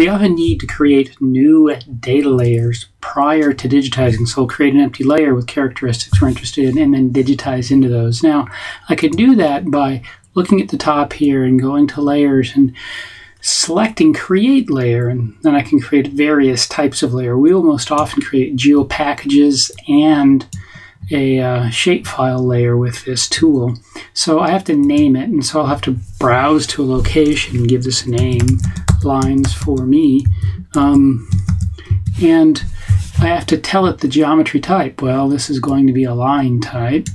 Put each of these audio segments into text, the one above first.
we often need to create new data layers prior to digitizing. So we'll create an empty layer with characteristics we're interested in and then digitize into those. Now, I can do that by looking at the top here and going to layers and selecting create layer and then I can create various types of layer. We will most often create geo packages and a uh, shapefile layer with this tool. So I have to name it, and so I'll have to browse to a location and give this a name, lines for me. Um, and I have to tell it the geometry type. Well, this is going to be a line type.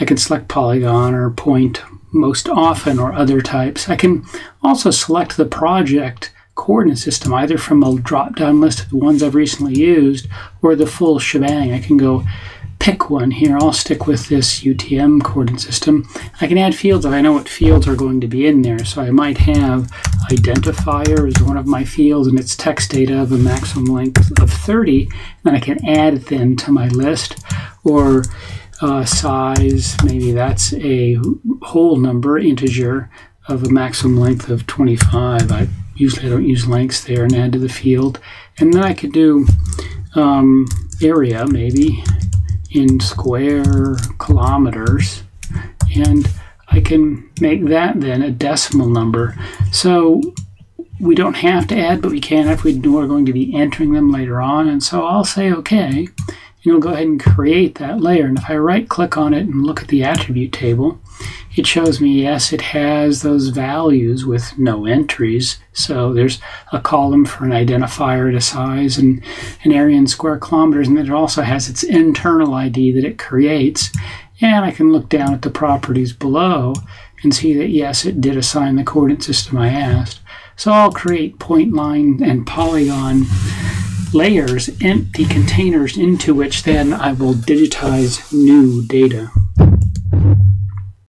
I can select polygon or point most often or other types. I can also select the project coordinate system either from a drop down list of the ones I've recently used or the full shebang. I can go pick one here. I'll stick with this UTM coordinate system. I can add fields if I know what fields are going to be in there. So I might have identifier as one of my fields and it's text data of a maximum length of 30. Then I can add it then to my list or uh, size, maybe that's a whole number, integer of a maximum length of 25. I usually I don't use lengths there and add to the field. And then I could do um, area maybe in square kilometers and I can make that then a decimal number. So we don't have to add, but we can if we are going to be entering them later on. And so I'll say OK, and it'll go ahead and create that layer. And if I right click on it and look at the attribute table, it shows me, yes, it has those values with no entries. So there's a column for an identifier a size and an area in square kilometers, and then it also has its internal ID that it creates. And I can look down at the properties below and see that, yes, it did assign the coordinate system I asked. So I'll create point line and polygon layers, empty containers into which then I will digitize new data.